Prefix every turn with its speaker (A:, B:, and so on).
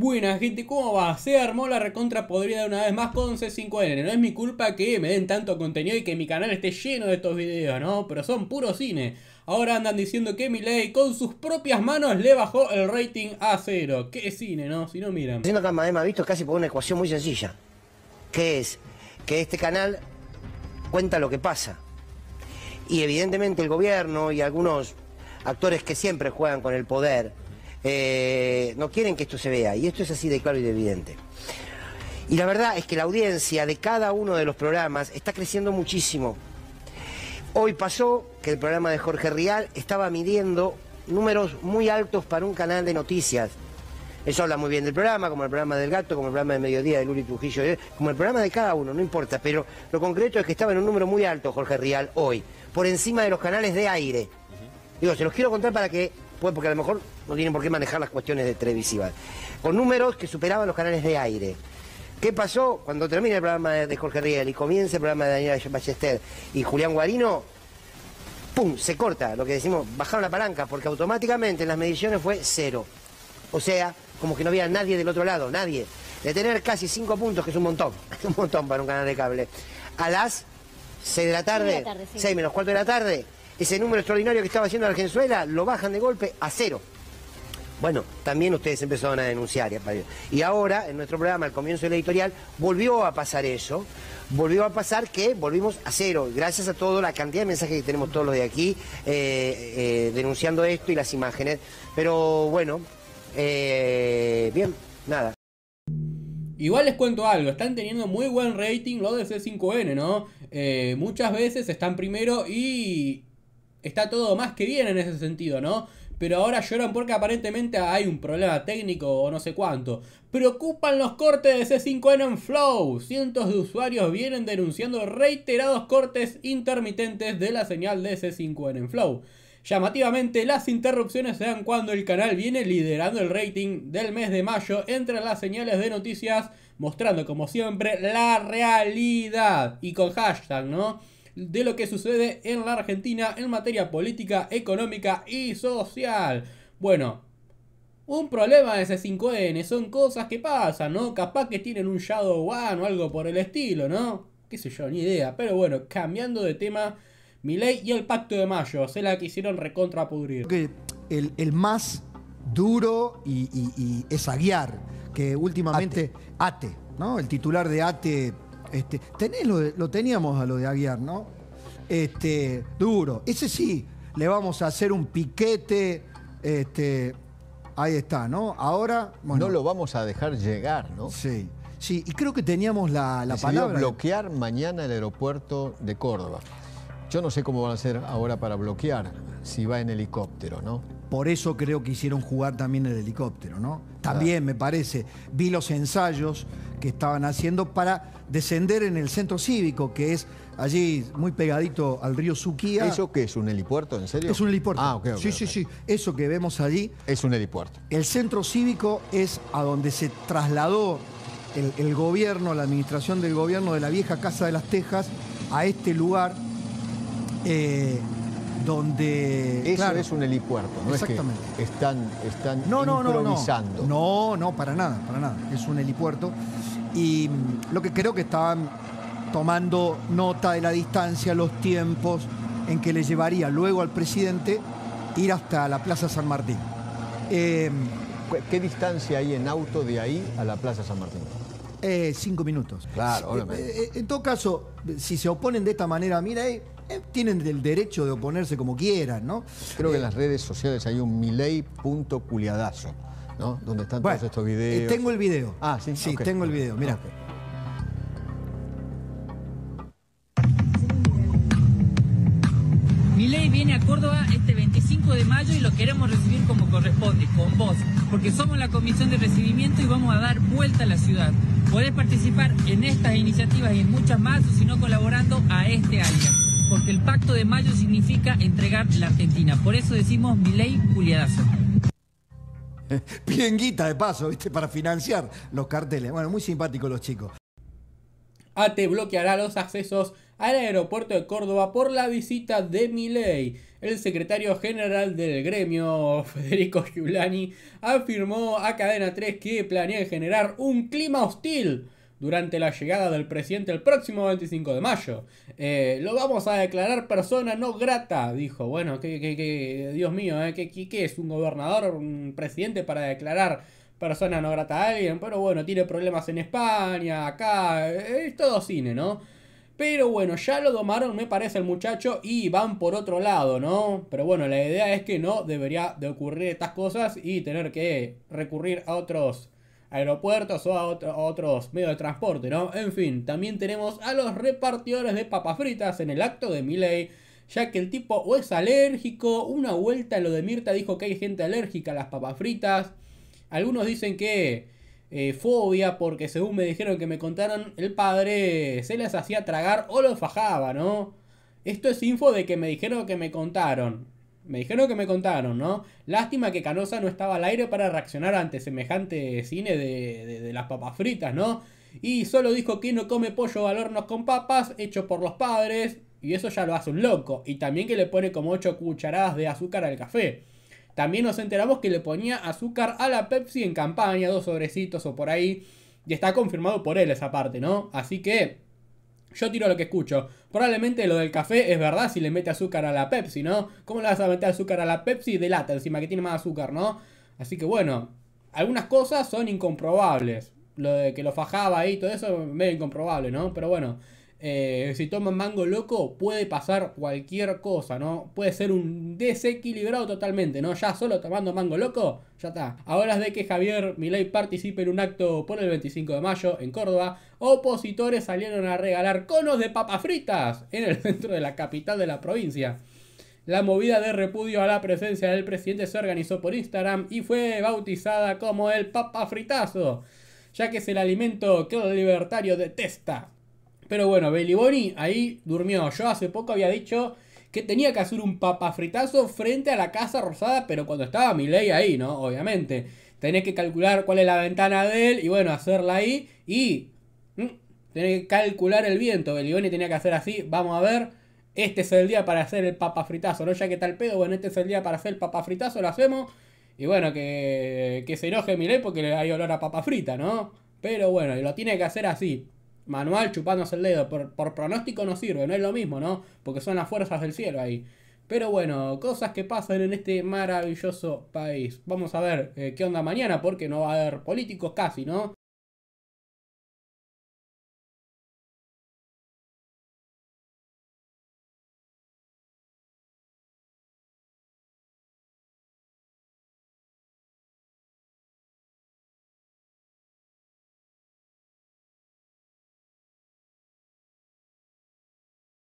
A: Buena gente, ¿cómo va? Se armó la recontra podrida una vez más con C5N. No es mi culpa que me den tanto contenido y que mi canal esté lleno de estos videos, ¿no? Pero son puro cine. Ahora andan diciendo que Milei con sus propias manos le bajó el rating a cero. ¿Qué cine, no? Si no miran.
B: Haciendo acá ha visto casi por una ecuación muy sencilla. Que es que este canal cuenta lo que pasa. Y evidentemente el gobierno y algunos actores que siempre juegan con el poder eh, no quieren que esto se vea. Y esto es así de claro y de evidente. Y la verdad es que la audiencia de cada uno de los programas está creciendo muchísimo. Hoy pasó que el programa de Jorge Rial estaba midiendo números muy altos para un canal de noticias. Eso habla muy bien del programa, como el programa del gato, como el programa de mediodía de Luli Trujillo, eh, como el programa de cada uno, no importa. Pero lo concreto es que estaba en un número muy alto Jorge Rial hoy, por encima de los canales de aire. Digo, se los quiero contar para que pues porque a lo mejor no tienen por qué manejar las cuestiones de televisivas, con números que superaban los canales de aire. ¿Qué pasó cuando termina el programa de Jorge Riel y comienza el programa de Daniela Ballester y Julián Guarino? ¡Pum! Se corta, lo que decimos, bajaron la palanca, porque automáticamente en las mediciones fue cero. O sea, como que no había nadie del otro lado, nadie. De tener casi cinco puntos, que es un montón, un montón para un canal de cable, a las seis de la tarde, seis menos cuatro de la tarde, ese número extraordinario que estaba haciendo Argenzuela, lo bajan de golpe a cero. Bueno, también ustedes empezaron a denunciar. Y ahora, en nuestro programa, al comienzo del editorial, volvió a pasar eso. Volvió a pasar que volvimos a cero. Gracias a toda la cantidad de mensajes que tenemos todos los de aquí eh, eh, denunciando esto y las imágenes. Pero bueno, eh, bien, nada.
A: Igual les cuento algo, están teniendo muy buen rating lo de C5N, ¿no? muchas veces están primero y está todo más que bien en ese sentido, ¿no? Pero ahora lloran porque aparentemente hay un problema técnico o no sé cuánto. Preocupan los cortes de C5N en Flow. Cientos de usuarios vienen denunciando reiterados cortes intermitentes de la señal de C5N en Flow. Llamativamente, las interrupciones se dan cuando el canal viene liderando el rating del mes de mayo entre las señales de noticias, mostrando como siempre la realidad y con hashtag, ¿no? De lo que sucede en la Argentina en materia política, económica y social. Bueno, un problema de ese 5N son cosas que pasan, ¿no? Capaz que tienen un Shadow One o algo por el estilo, ¿no? Qué sé yo, ni idea. Pero bueno, cambiando de tema, ley y el Pacto de Mayo, se la quisieron recontrapudrir.
C: Que el, más duro y, es Aguiar, que últimamente Ate, ¿no? El titular de Ate este, tenés lo, teníamos a lo de Aguiar, ¿no? Este, duro. Ese sí, le vamos a hacer un piquete. Este, ahí está, ¿no? Ahora.
D: no lo vamos a dejar llegar, ¿no?
C: Sí. Sí, y creo que teníamos la, la palabra.
D: bloquear mañana el aeropuerto de Córdoba. Yo no sé cómo van a hacer ahora para bloquear, si va en helicóptero, ¿no?
C: Por eso creo que hicieron jugar también el helicóptero, ¿no? También me parece, vi los ensayos que estaban haciendo para descender en el centro cívico, que es allí muy pegadito al río Suquía.
D: ¿Eso qué es un helipuerto, en serio?
C: Es un helipuerto. Ah, ok, Sí, sí, sí. Eso que vemos allí.
D: Es un helipuerto.
C: El centro cívico es a donde se trasladó el, gobierno, la administración del gobierno de la vieja Casa de las Tejas a este lugar. Eh, donde...
D: Eso es un helipuerto, ¿no? Exactamente. Es que están, están no, no, improvisando.
C: No, no, no, para nada, para nada. Es un helipuerto. Y lo que creo que estaban tomando nota de la distancia, los tiempos en que le llevaría luego al presidente ir hasta la Plaza San Martín.
D: Em, ¿Qué distancia hay en auto de ahí a la Plaza San Martín?
C: Eh, cinco minutos.
D: Claro, obviamente.
C: Eh, eh, en todo caso, si se oponen de esta manera, mira, tienen el derecho de oponerse como quieran, ¿no?
D: Creo que en las redes sociales hay un miley.culiadazo, ¿no? Donde están todos estos videos.
C: tengo el video. Ah, sí. Sí, tengo el video, mira.
E: Milei viene a Córdoba este 25 de mayo y lo queremos recibir como corresponde, con vos, porque somos la comisión de recibimiento y vamos a dar vuelta a la ciudad. Podés participar en estas iniciativas y en muchas más, o si no colaborando a este área, porque el pacto de mayo significa entregar la Argentina. Por eso decimos Milei Juliadazo.
C: Piden guita de paso, ¿viste? Para financiar los carteles. Bueno, muy simpáticos los chicos.
A: ATE bloqueará los accesos al aeropuerto de Córdoba por la visita de Milei. El secretario general del gremio, Federico Giuliani, afirmó a Cadena 3 que planea generar un clima hostil durante la llegada del presidente el próximo 25 de mayo. Eh, lo vamos a declarar persona no grata, dijo. Bueno, que, Dios mío, ¿eh? ¿Qué, ¿qué, es un gobernador, un presidente para declarar persona no grata a alguien? Pero bueno, tiene problemas en España, acá, eh, es todo cine, ¿no? Pero bueno, ya lo domaron, me parece, el muchacho y van por otro lado, ¿no? Pero bueno, la idea es que no debería de ocurrir estas cosas y tener que recurrir a otros aeropuertos o a, otros medios de transporte, ¿no? En fin, también tenemos a los repartidores de papas fritas en el acto de Miley, ya que el tipo o es alérgico, una vuelta lo de Mirta dijo que hay gente alérgica a las papas fritas, algunos dicen que eh, fobia porque según me dijeron que me contaron, el padre se les hacía tragar o los fajaba, ¿no? Esto es info de que me dijeron que me contaron. Me dijeron que me contaron, ¿no? Lástima que Canosa no estaba al aire para reaccionar ante semejante cine de, las papas fritas, ¿no? Y solo dijo que no come pollo al horno con papas hecho por los padres. Y eso ya lo hace un loco. Y también que le pone como 8 cucharadas de azúcar al café. También nos enteramos que le ponía azúcar a la Pepsi en campaña, dos sobrecitos o por ahí. Y está confirmado por él esa parte, ¿no? Así que yo tiro lo que escucho. Probablemente lo del café es verdad si le mete azúcar a la Pepsi, ¿no? ¿Cómo le vas a meter azúcar a la Pepsi de lata encima que tiene más azúcar, ¿no? Así que bueno, algunas cosas son incomprobables. Lo de que lo fajaba ahí, todo eso es medio incomprobable, ¿no? Pero bueno, eh, si toman mango loco, puede pasar cualquier cosa, ¿no? Puede ser un desequilibrado totalmente, ¿no? Ya solo tomando mango loco, ya está. Ahora de que Javier Milei participe en un acto por el 25 de mayo en Córdoba, opositores salieron a regalar conos de papas fritas en el centro de la capital de la provincia. La movida de repudio a la presencia del presidente se organizó por Instagram y fue bautizada como el papa fritazo, ya que es el alimento que el libertario detesta. Pero bueno, Beliboni ahí durmió. Yo hace poco había dicho que tenía que hacer un papafritazo frente a la Casa Rosada, pero cuando estaba mi ley ahí, ¿no? Obviamente. Tenés que calcular cuál es la ventana de él y bueno, hacerla ahí y... Mm, tenés que calcular el viento. Beliboni tenía que hacer así. Vamos a ver. Este es el día para hacer el papafritazo, ¿no? Ya que tal pedo, bueno, este es el día para hacer el papafritazo, lo hacemos. Y bueno, que, que se enoje ley porque hay olor a papa frita, ¿no? Pero bueno, lo tiene que hacer así manual chupándose el dedo. Por, pronóstico no sirve, no es lo mismo, ¿no? Porque son las fuerzas del cielo ahí. Pero bueno, cosas que pasan en este maravilloso país. Vamos a ver eh, qué onda mañana, porque no va a haber políticos casi, ¿no?